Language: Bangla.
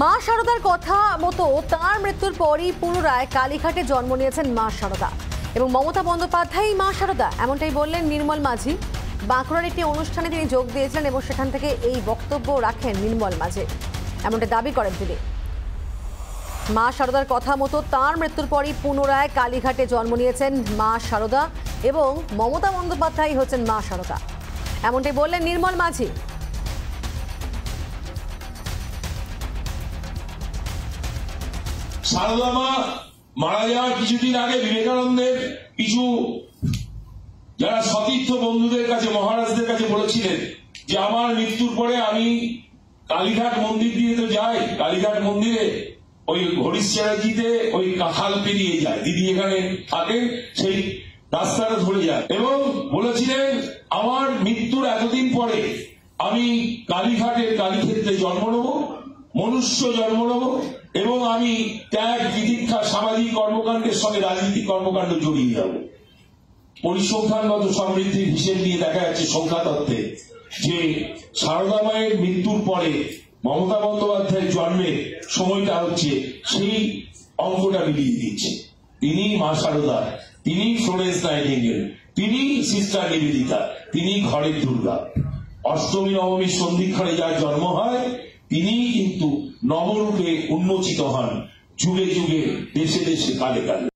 মা শারদার কথা মতো তার মৃত্যুর পরই পুনরায় কালীঘাটে জন্ম নিয়েছেন মা শারদা এবং মমতা বন্দ্যোপাধ্যায় মা শারদা এমনটাই বললেন নির্মল মাঝি। বাঁকুড়ার একটি অনুষ্ঠানে তিনি যোগ দিয়েছিলেন এবং সেখান থেকে এই বক্তব্য রাখেন নির্মল মাঝি। এমনটা দাবি করেন তিনি। মা শারদার কথা মতো তার মৃত্যুর পরই পুনরায় কালীঘাটে জন্ম নিয়েছেন মা শারদা এবং মমতা বন্দ্যোপাধ্যায় হচ্ছেন মা শারদা এমনটাই বললেন নির্মল মাঝি। সারদা মা মারা যাওয়ার কিছুদিন আগে বিবেকানন্দের কিছু যারা সতীর্থ বন্ধুদের কাছে, মহারাজদের কাছে বলেছিলেন যে, আমার মৃত্যুর পরে আমি কালীঘাট মন্দির দিয়ে তো যাই। কালীঘাট মন্দিরে ওই হরিশ চ্যাটার্জিতে ওই কাখাল পেরিয়ে যায়। দিদি এখানে থাকেন, সেই রাস্তাটা ধরে যায় এবং বলেছিলেন, আমার মৃত্যুর এতদিন পরে আমি কালীঘাটের কালীক্ষেত্রে জন্ম নেব। মনুষ্য জন্ম নেব এবং আমি ত্যাগ বিদীক্ষা সামাজিক কর্মকাণ্ডের সঙ্গে রাজনৈতিক কর্মকাণ্ড জড়িয়ে যাব। পরিসংখ্যানগত সমৃদ্ধির হিসেব নিয়ে দেখা যাচ্ছে সংখ্যা তত্ত্বে যে সারদা মায়ের মৃত্যুর পরে মমতা বন্দ্যোপাধ্যায়ের জন্মের সময়টা হচ্ছে সেই অঙ্কটা মিলিয়ে দিচ্ছে তিনি মা সারদা, তিনি ফ্লোরেন্স নাইটিঙ্গেল তিনি সিস্টার নিবেদিতা, তিনি ঘরের দুর্গা। অষ্টমী, নবমী সন্ধিক্ষণে যার জন্ম হয় নবরূপে উন্মোচিত হন যুগে যুগে দেশে দেশে কালে কালে।